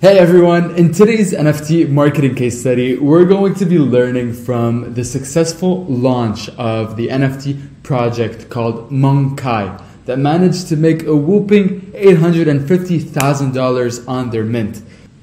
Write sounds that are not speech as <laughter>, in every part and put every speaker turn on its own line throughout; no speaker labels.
Hey everyone, in today's NFT marketing case study, we're going to be learning from the successful launch of the NFT project called Monkai that managed to make a whooping $850,000 on their mint.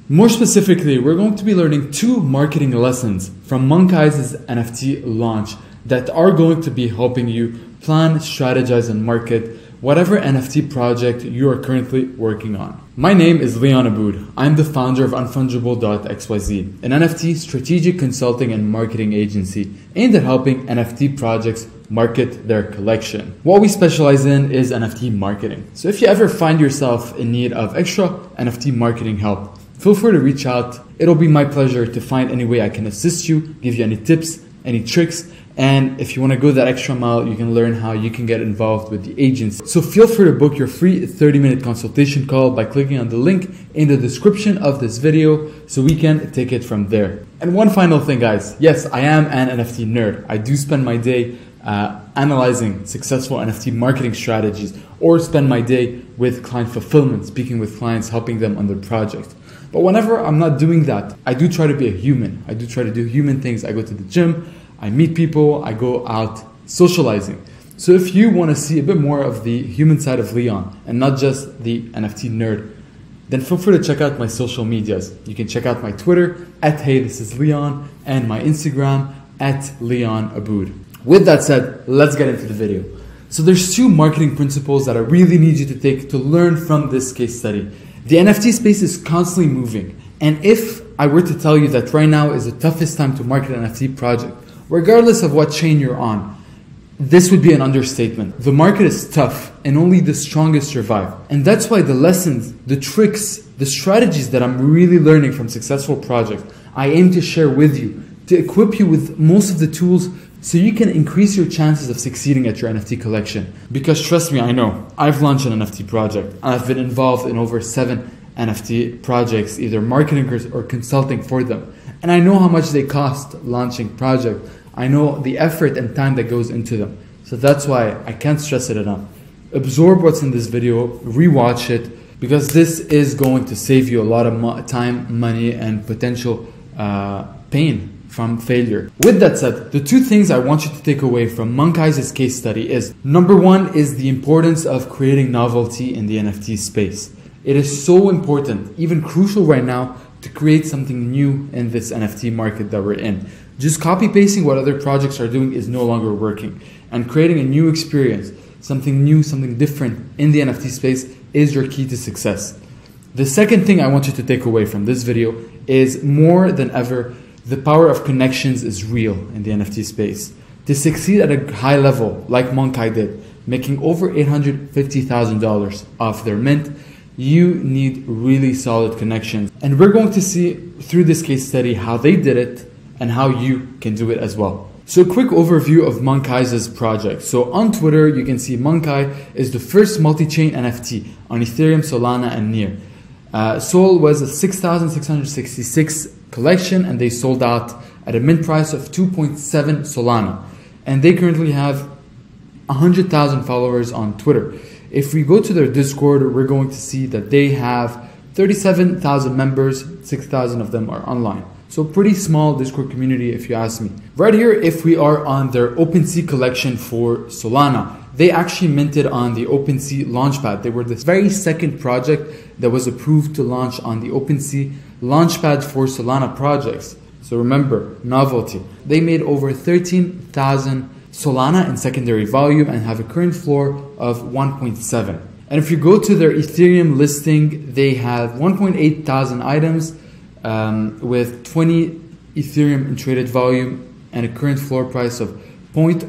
More specifically, we're going to be learning two marketing lessons from Monkai's NFT launch that are going to be helping you plan, strategize, and market whatever NFT project you are currently working on. My name is Leon Abboud. I'm the founder of Unfungible.xyz, an NFT strategic consulting and marketing agency aimed at helping NFT projects market their collection. What we specialize in is NFT marketing. So if you ever find yourself in need of extra NFT marketing help, feel free to reach out. It'll be my pleasure to find any way I can assist you, give you any tips, any tricks, and if you want to go that extra mile, you can learn how you can get involved with the agency. So feel free to book your free 30 minute consultation call by clicking on the link in the description of this video so we can take it from there. And one final thing, guys. Yes, I am an NFT nerd. I do spend my day uh, analyzing successful NFT marketing strategies or spend my day with client fulfillment, speaking with clients, helping them on their project. But whenever I'm not doing that, I do try to be a human. I do try to do human things. I go to the gym. I meet people, I go out socializing. So if you want to see a bit more of the human side of Leon and not just the NFT nerd, then feel free to check out my social medias. You can check out my Twitter at Hey This Is Leon and my Instagram at Leon Abboud. With that said, let's get into the video. So there's two marketing principles that I really need you to take to learn from this case study. The NFT space is constantly moving, and if I were to tell you that right now is the toughest time to market an NFT project, regardless of what chain you're on. This would be an understatement. The market is tough and only the strongest survive. And that's why the lessons, the tricks, the strategies that I'm really learning from successful projects, I aim to share with you to equip you with most of the tools so you can increase your chances of succeeding at your NFT collection. Because trust me, I know, I've launched an NFT project I've been involved in over seven NFT projects, either marketing or consulting for them. And I know how much they cost launching projects. I know the effort and time that goes into them. So that's why I can't stress it enough. Absorb what's in this video, rewatch it, because this is going to save you a lot of mo- time, money, and potential uh, pain from failure. With that said, the two things I want you to take away from Monkai's case study is number one is the importance of creating novelty in the NFT space. It is so important, even crucial right now, to create something new in this NFT market that we're in. Just copy pasting what other projects are doing is no longer working. And creating a new experience, something new, something different in the NFT space is your key to success. The second thing I want you to take away from this video is more than ever, the power of connections is real in the NFT space. To succeed at a high level, like Monkai did, making over $850,000 off their mint, you need really solid connections. And we're going to see through this case study how they did it and how you can do it as well. So, quick overview of Monkai's project. So, on Twitter, you can see Monkai is the first multi chain NFT on Ethereum, Solana, and Near. Uh, Sol was a 6,666 collection and they sold out at a mint price of 2.7 Solana. And they currently have 100,000 followers on Twitter. If we go to their Discord, we're going to see that they have 37,000 members, 6,000 of them are online. So pretty small Discord community if you ask me. Right here, if we are on their OpenSea collection for Solana, they actually minted on the OpenSea Launchpad. They were the very second project that was approved to launch on the OpenSea Launchpad for Solana projects. So remember, novelty. They made over 13,000 Solana in secondary volume and have a current floor of 1.7. And if you go to their Ethereum listing, they have 1.8 thousand items um, with 20 Ethereum in traded volume and a current floor price of 0.08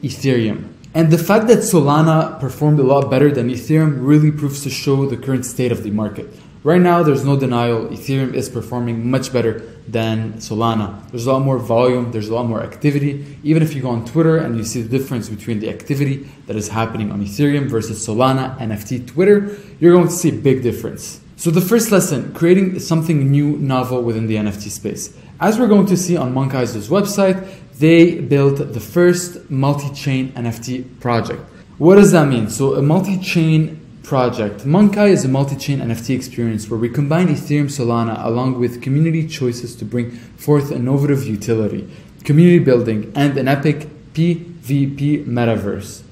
Ethereum. And the fact that Solana performed a lot better than Ethereum really proves to show the current state of the market. Right now, there's no denial, Ethereum is performing much better than Solana. There's a lot more volume, there's a lot more activity. Even if you go on Twitter and you see the difference between the activity that is happening on Ethereum versus Solana, NFT, Twitter, you're going to see a big difference. So the first lesson, creating something new, novel within the NFT space. As we're going to see on Monkai's website, they built the first multi-chain NFT project. What does that mean? So a multi-chain project. Monkai is a multi-chain NFT experience where we combine Ethereum Solana along with community choices to bring forth innovative utility, community building, and an epic PvP metaverse.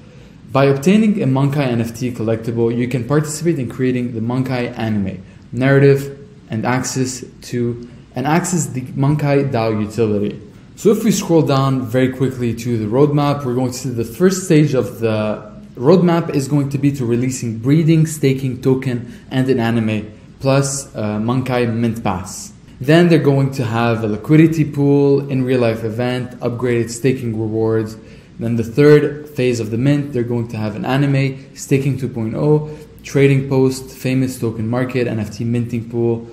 By obtaining a Monkai NFT collectible, you can participate in creating the Monkai anime, narrative, and access to and access the Monkai DAO utility. So if we scroll down very quickly to the roadmap, we're going to see the first stage of the roadmap is going to be to releasing breeding, staking token, and an anime, plus uh, Monkai Mint Pass. Then they're going to have a liquidity pool, in real life event, upgraded staking rewards. Then the third phase of the mint, they're going to have an anime, staking 2.0, trading post, famous token market, NFT minting pool.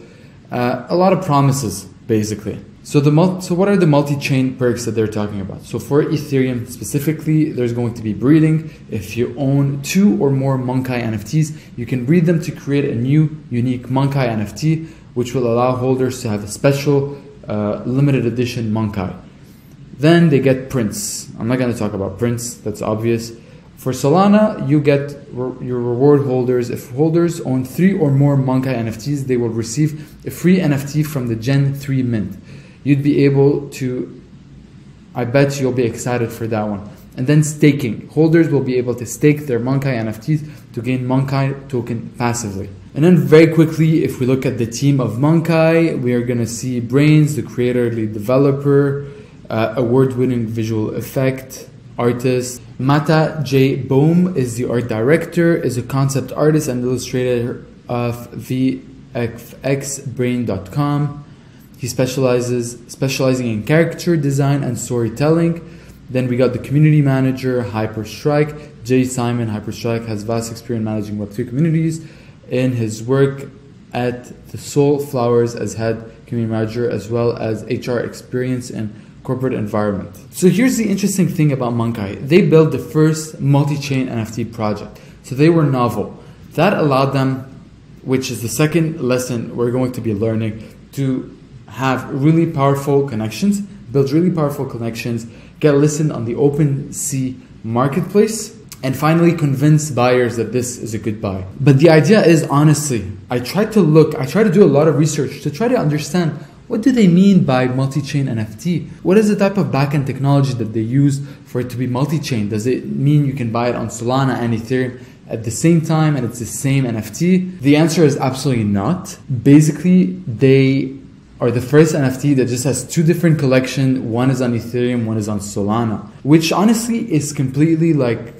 Uh, a lot of promises, basically. So the so what are the multi-chain perks that they're talking about? So for Ethereum specifically, there's going to be breeding. If you own two or more Monkai NFTs, you can breed them to create a new unique Monkai NFT, which will allow holders to have a special uh, limited edition Monkai. Then they get prints. I'm not going to talk about prints. That's obvious. For Solana, you get re- your reward holders. If holders own three or more Monkai NFTs, they will receive a free NFT from the Gen 3 mint you'd be able to, I bet you'll be excited for that one. And then staking. Holders will be able to stake their Monkai NFTs to gain Monkai token passively. And then very quickly, if we look at the team of Monkai, we are going to see Brains, the creator, lead developer, uh, award-winning visual effect artist. Mata J. Bohm is the art director, is a concept artist and illustrator of VFXbrain.com. He specializes specializing in character design and storytelling. Then we got the community manager, Hyperstrike. Jay Simon, Hyperstrike, has vast experience managing Web3 communities. In his work at the Soul Flowers as head community manager, as well as HR experience in corporate environment. So here's the interesting thing about Monkai. They built the first multi-chain NFT project. So they were novel. That allowed them, which is the second lesson we're going to be learning, to have really powerful connections, build really powerful connections, get listed on the OpenSea marketplace, and finally convince buyers that this is a good buy. But the idea is honestly, I try to look, I try to do a lot of research to try to understand what do they mean by multi-chain NFT? What is the type of backend technology that they use for it to be multi-chain? Does it mean you can buy it on Solana and Ethereum at the same time and it's the same NFT? The answer is absolutely not. Basically, they are the first NFT that just has two different collection. One is on Ethereum, one is on Solana, which honestly is completely like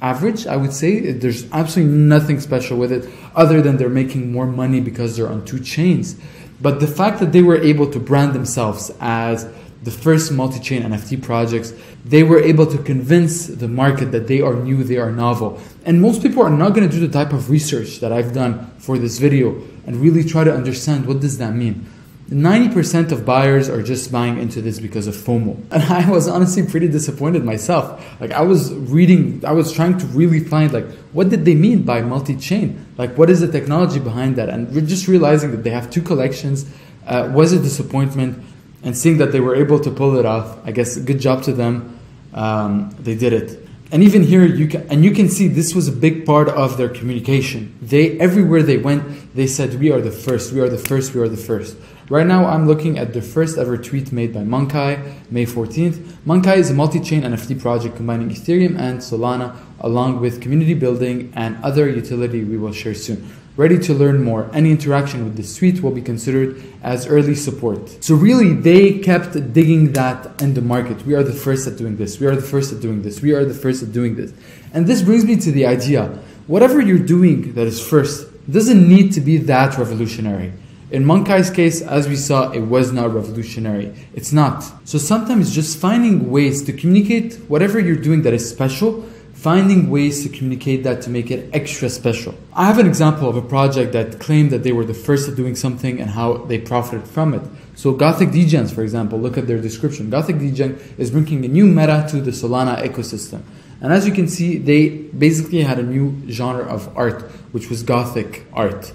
average. I would say there's absolutely nothing special with it, other than they're making more money because they're on two chains. But the fact that they were able to brand themselves as the first multi-chain NFT projects, they were able to convince the market that they are new, they are novel. And most people are not going to do the type of research that I've done for this video and really try to understand what does that mean. 90% of buyers are just buying into this because of FOMO. <laughs> And I was honestly pretty disappointed myself. Like I was reading, I was trying to really find like what did they mean by multi-chain? Like what is the technology behind that? And we're just realizing that they have two collections uh, was a disappointment. And seeing that they were able to pull it off, I guess good job to them. Um, they did it. And even here, you can, and you can see this was a big part of their communication. They everywhere they went, they said, "We are the first. We are the first. We are the first. Right now, I'm looking at the first ever tweet made by Monkai, May 14th. Monkai is a multi-chain NFT project combining Ethereum and Solana, along with community building and other utility we will share soon. Ready to learn more. Any interaction with the suite will be considered as early support. So really, they kept digging that in the market. We are the first at doing this. We are the first at doing this. We are the first at doing this. And this brings me to the idea: whatever you're doing that is first doesn't need to be that revolutionary. In Monkai's case, as we saw, it was not revolutionary. It's not. So sometimes just finding ways to communicate whatever you're doing that is special, finding ways to communicate that to make it extra special. I have an example of a project that claimed that they were the first at doing something and how they profited from it. So Gothic Degens, for example, look at their description. Gothic Degen is bringing a new meta to the Solana ecosystem. And as you can see, they basically had a new genre of art, which was Gothic art.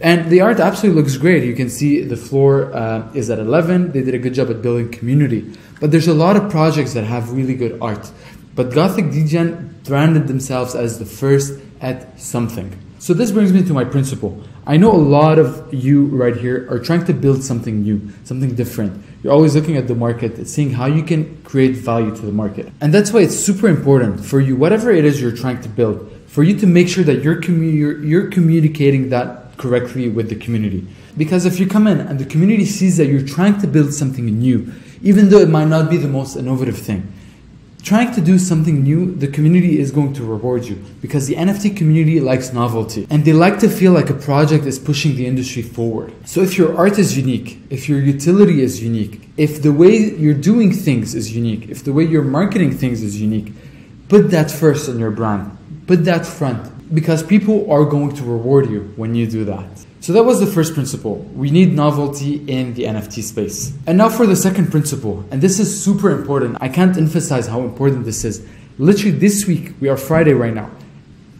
And the art absolutely looks great. You can see the floor uh, is at 11. They did a good job at building community. But there's a lot of projects that have really good art. But Gothic Degen branded themselves as the first at something. So this brings me to my principle. I know a lot of you right here are trying to build something new, something different. You're always looking at the market, seeing how you can create value to the market. And that's why it's super important for you, whatever it is you're trying to build, for you to make sure that you're, commu- you're, you're communicating that correctly with the community. Because if you come in and the community sees that you're trying to build something new, even though it might not be the most innovative thing, trying to do something new, the community is going to reward you because the NFT community likes novelty and they like to feel like a project is pushing the industry forward. So if your art is unique, if your utility is unique, if the way you're doing things is unique, if the way you're marketing things is unique, put that first in your brand. Put that front because people are going to reward you when you do that. So that was the first principle. We need novelty in the NFT space. And now for the second principle, and this is super important. I can't emphasize how important this is. Literally this week, we are Friday right now.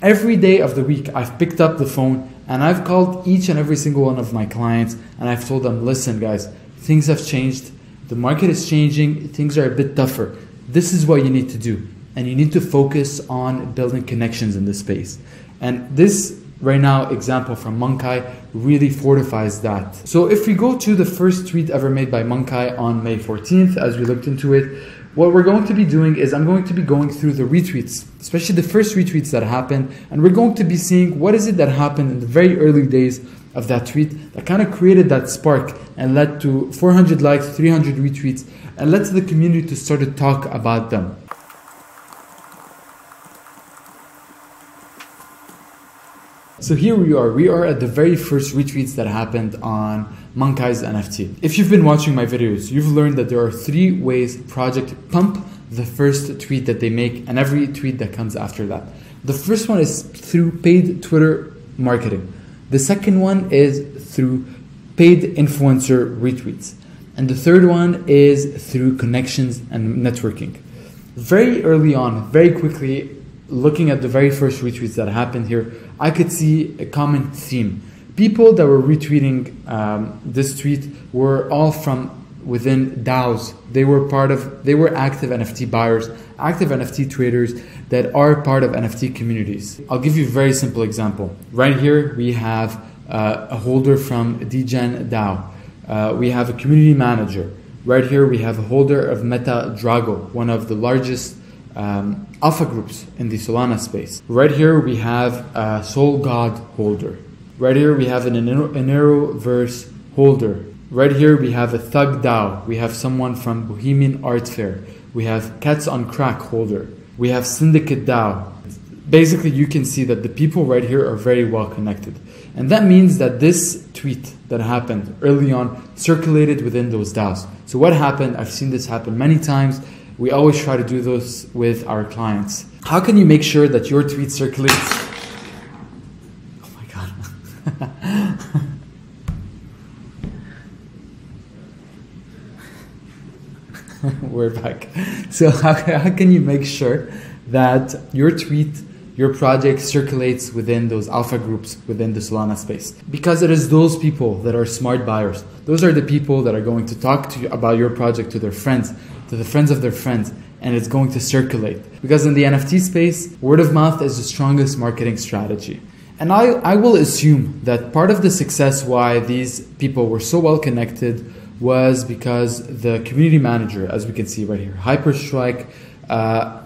Every day of the week, I've picked up the phone and I've called each and every single one of my clients and I've told them, listen, guys, things have changed. The market is changing. Things are a bit tougher. This is what you need to do. And you need to focus on building connections in this space. And this right now example from Monkai really fortifies that. So if we go to the first tweet ever made by Monkai on May 14th, as we looked into it, what we're going to be doing is I'm going to be going through the retweets, especially the first retweets that happened, and we're going to be seeing what is it that happened in the very early days of that tweet that kind of created that spark and led to 400 likes, 300 retweets, and led to the community to start to talk about them. So here we are. We are at the very first retweets that happened on Monkai's NFT. If you've been watching my videos, you've learned that there are three ways project pump the first tweet that they make and every tweet that comes after that. The first one is through paid Twitter marketing. The second one is through paid influencer retweets. And the third one is through connections and networking. Very early on, very quickly, looking at the very first retweets that happened here, I could see a common theme. People that were retweeting um, this tweet were all from within DAOs. They were part of, they were active NFT buyers, active NFT traders that are part of NFT communities. I'll give you a very simple example. Right here, we have uh, a holder from Degen DAO. Uh, we have a community manager. Right here, we have a holder of Meta Drago, one of the largest um, alpha groups in the Solana space. Right here we have a Soul God holder. Right here we have an Aneroverse holder. Right here we have a Thug DAO. We have someone from Bohemian Art Fair. We have Cats on Crack holder. We have Syndicate DAO. Basically, you can see that the people right here are very well connected. And that means that this tweet that happened early on circulated within those DAOs. So, what happened? I've seen this happen many times we always try to do those with our clients. How can you make sure that your tweet circulates? Oh my god. <laughs> We're back. So, how, how can you make sure that your tweet your project circulates within those alpha groups within the Solana space. Because it is those people that are smart buyers. Those are the people that are going to talk to you about your project to their friends, to the friends of their friends, and it's going to circulate. Because in the NFT space, word of mouth is the strongest marketing strategy. And I, I will assume that part of the success why these people were so well connected was because the community manager, as we can see right here, Hyperstrike, uh,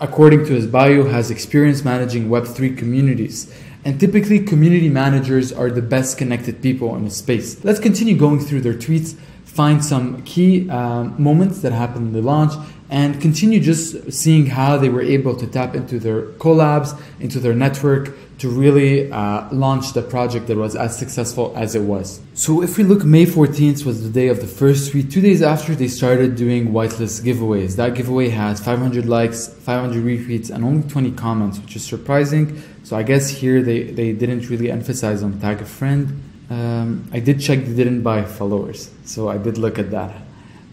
according to his bio, has experience managing Web3 communities. And typically, community managers are the best connected people in the space. Let's continue going through their tweets, find some key uh, moments that happened in the launch, and continue just seeing how they were able to tap into their collabs, into their network to really uh, launch the project that was as successful as it was. So if we look, May 14th was the day of the first tweet. Two days after, they started doing whitelist giveaways. That giveaway has 500 likes, 500 retweets, and only 20 comments, which is surprising. So I guess here they, they didn't really emphasize on tag a friend. Um, I did check they didn't buy followers, so I did look at that.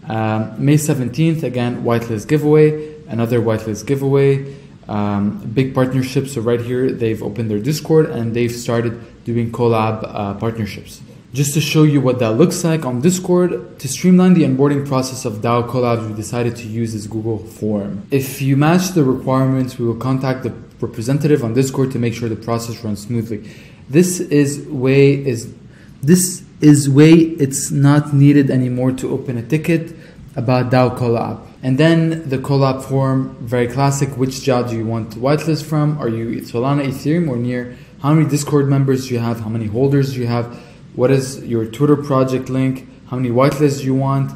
Um, May 17th, again, whitelist giveaway, another whitelist giveaway, um, big partnerships. So, right here, they've opened their Discord and they've started doing collab uh, partnerships. Just to show you what that looks like on Discord, to streamline the onboarding process of DAO collabs, we decided to use this Google form. If you match the requirements, we will contact the representative on Discord to make sure the process runs smoothly. This is way is this is way it's not needed anymore to open a ticket about DAO collab. And then the collab form, very classic. Which DAO do you want to whitelist from? Are you Solana, Ethereum, or near? How many Discord members do you have? How many holders do you have? What is your Twitter project link? How many whitelists you want?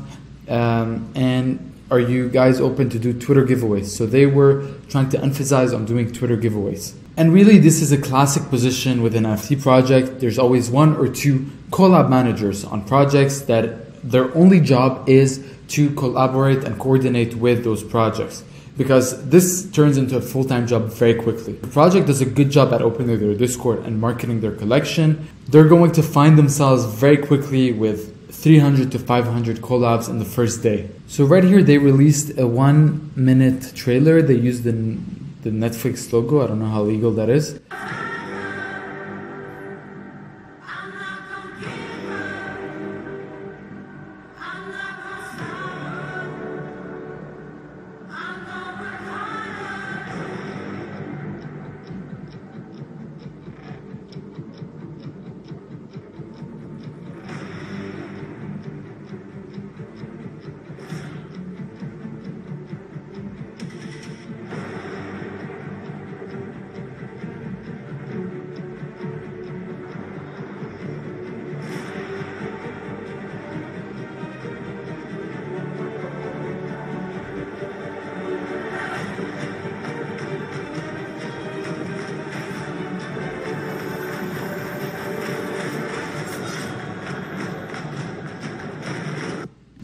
Um, and are you guys open to do Twitter giveaways? So they were trying to emphasize on doing Twitter giveaways. And really, this is a classic position within an NFT project. There's always one or two collab managers on projects that their only job is to collaborate and coordinate with those projects. Because this turns into a full time job very quickly. The project does a good job at opening their Discord and marketing their collection. They're going to find themselves very quickly with 300 to 500 collabs in the first day. So right here they released a one minute trailer. They used the, the Netflix logo. I don't know how legal that is.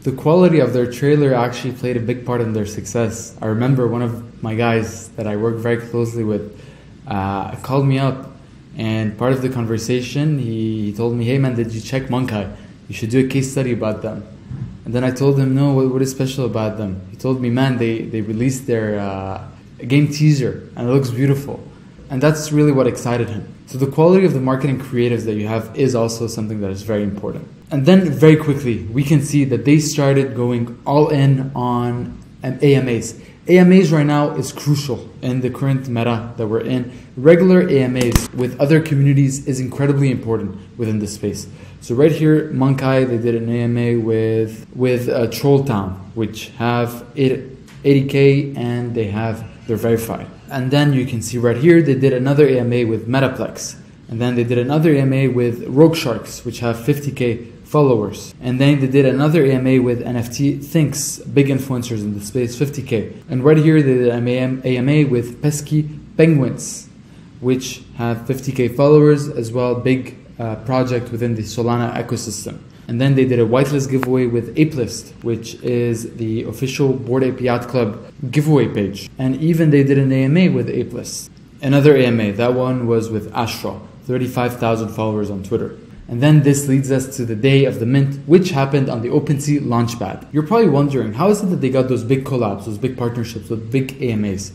The quality of their trailer actually played a big part in their success. I remember one of my guys that I work very closely with uh, called me up, and part of the conversation, he, he told me, "Hey man, did you check Monkai? You should do a case study about them." And then I told him, "No, what, what is special about them?" He told me, "Man, they they released their uh, game teaser, and it looks beautiful." And that's really what excited him. So the quality of the marketing creatives that you have is also something that is very important. And then very quickly, we can see that they started going all in on AMAs. AMAs right now is crucial in the current meta that we're in. Regular AMAs with other communities is incredibly important within this space. So right here, Monkai, they did an AMA with with uh, Troll Town, which have 80k and they have they're verified. And then you can see right here, they did another AMA with Metaplex. And then they did another AMA with Rogue Sharks, which have 50k followers. And then they did another AMA with NFT Thinks, big influencers in the space, 50k. And right here, they did an AMA with Pesky Penguins, which have 50k followers as well, big uh, project within the Solana ecosystem. And then they did a whitelist giveaway with Apelist, which is the official Bored Ape Yacht Club giveaway page. And even they did an AMA with Apelist. Another AMA, that one was with Astra, 35,000 followers on Twitter. And then this leads us to the day of the mint, which happened on the OpenSea launchpad. You're probably wondering, how is it that they got those big collabs, those big partnerships with big AMAs?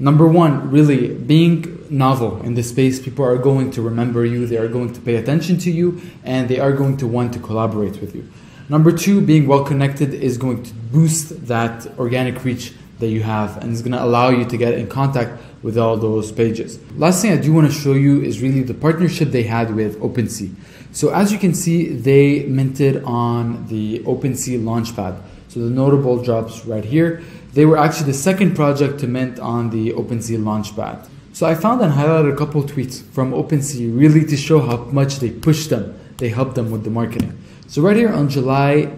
Number one, really being novel in this space, people are going to remember you, they are going to pay attention to you, and they are going to want to collaborate with you. Number two, being well connected is going to boost that organic reach that you have and it's going to allow you to get in contact with all those pages. Last thing I do want to show you is really the partnership they had with OpenSea. So as you can see, they minted on the OpenSea Launchpad. So the notable drops right here. They were actually the second project to mint on the OpenSea Launchpad. So I found and highlighted a couple tweets from OpenSea really to show how much they pushed them. They helped them with the marketing. So right here on July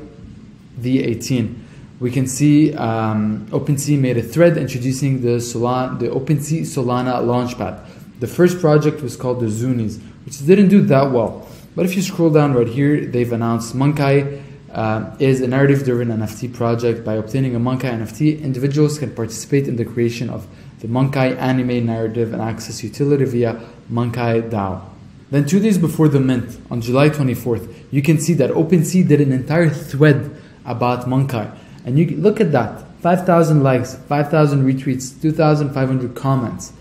the 18th, we can see um, OpenSea made a thread introducing the Solana, the OpenSea Solana Launchpad. The first project was called the Zunies, which didn't do that well. But if you scroll down right here, they've announced Monkai uh, is a narrative-driven NFT project. By obtaining a Monkai NFT, individuals can participate in the creation of the Monkai anime narrative and access utility via Monkai DAO. Then two days before the mint, on July 24th, you can see that OpenSea did an entire thread about Monkai. And you look at that, 5,000 likes, 5,000 retweets, 2,500 comments.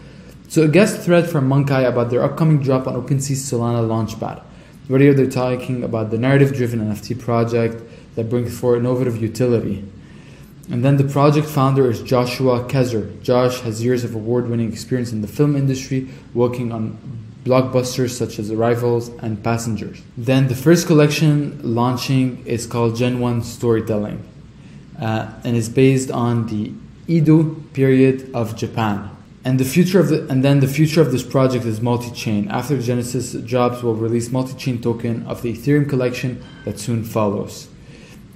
So a guest thread from Monkai about their upcoming drop on OpenSea Solana Launchpad. Right here, they're talking about the narrative driven NFT project that brings forth innovative utility. And then the project founder is Joshua Kezer. Josh has years of award winning experience in the film industry, working on blockbusters such as Arrivals and Passengers. Then the first collection launching is called Gen 1 Storytelling uh, and is based on the Edo period of Japan. And the future of the and then the future of this project is multi-chain. After Genesis, Jobs will release multi-chain token of the Ethereum collection that soon follows.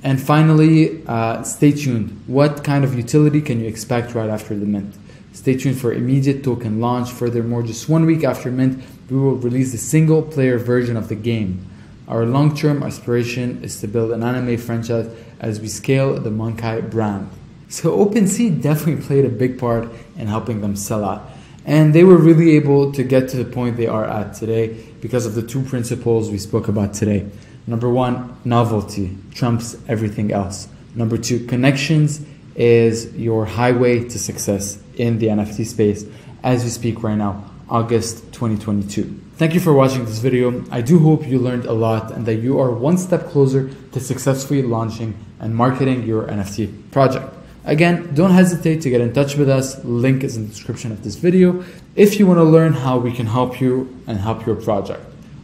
And finally, uh, stay tuned. What kind of utility can you expect right after the mint? Stay tuned for immediate token launch. Furthermore, just one week after mint, we will release the single player version of the game. Our long term aspiration is to build an anime franchise as we scale the Monkai brand. So, <laughs> OpenSea definitely played a big part in helping them sell out. And they were really able to get to the point they are at today because of the two principles we spoke about today. Number one, novelty trumps everything else. Number two, connections is your highway to success in the NFT space as we speak right now, August 2022. Thank you for watching this video. I do hope you learned a lot and that you are one step closer to successfully launching and marketing your NFT project. Again, don't hesitate to get in touch with us. Link is in the description of this video if you want to learn how we can help you and help your project.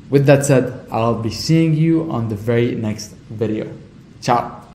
With that said, I'll be seeing you on the very next video. Ciao.